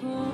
people.